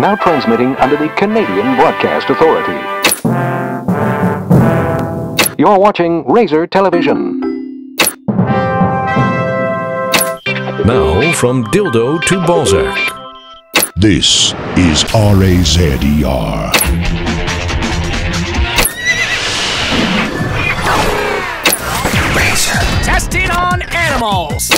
now transmitting under the Canadian Broadcast Authority. You're watching Razer Television. Now, from dildo to Balzac. This is R-A-Z-E-R. Testing on animals.